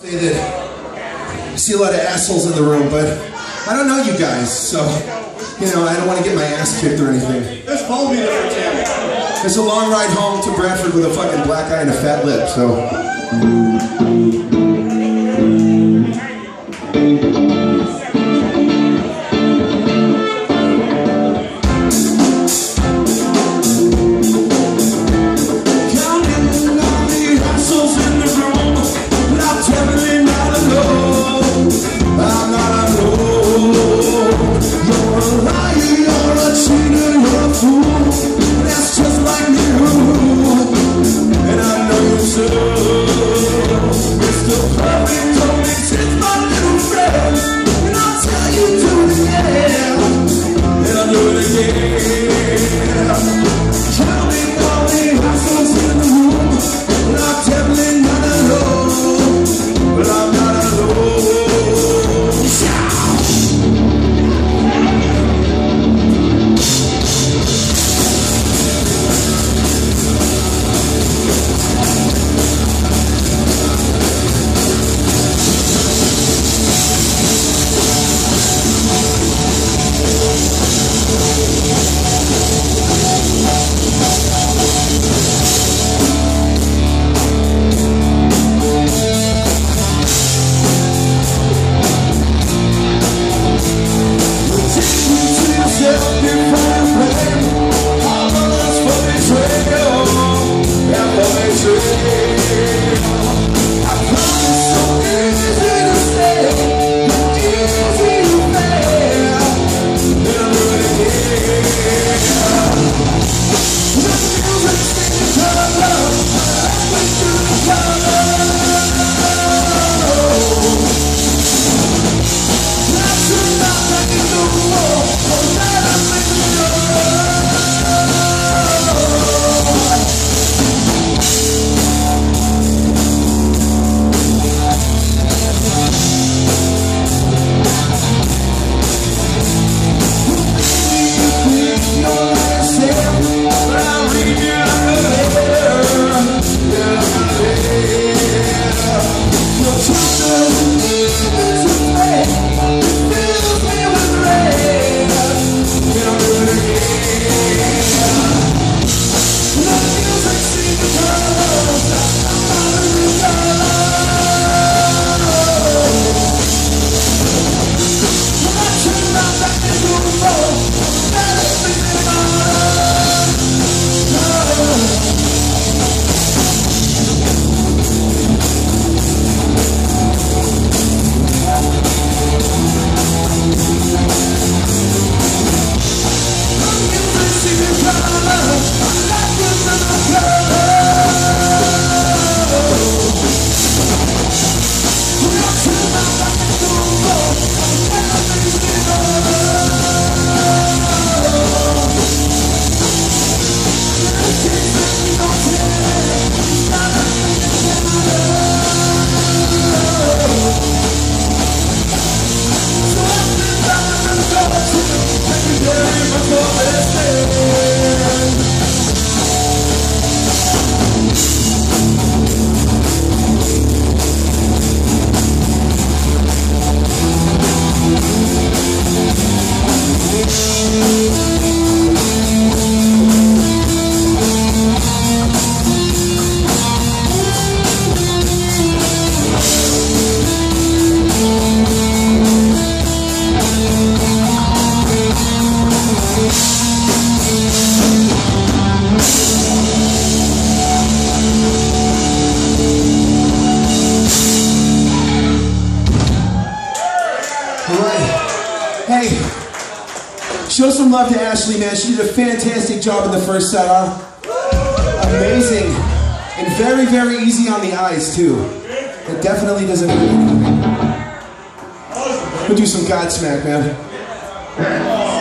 say that I see a lot of assholes in the room, but I don't know you guys, so you know I don't want to get my ass kicked or anything. There's phone me there, Tim. It's a long ride home to Bradford with a fucking black eye and a fat lip, so. Again. Show some love to Ashley, man. She did a fantastic job in the first set, huh? Amazing. And very, very easy on the eyes, too. It definitely doesn't anything. We'll do some Godsmack, man.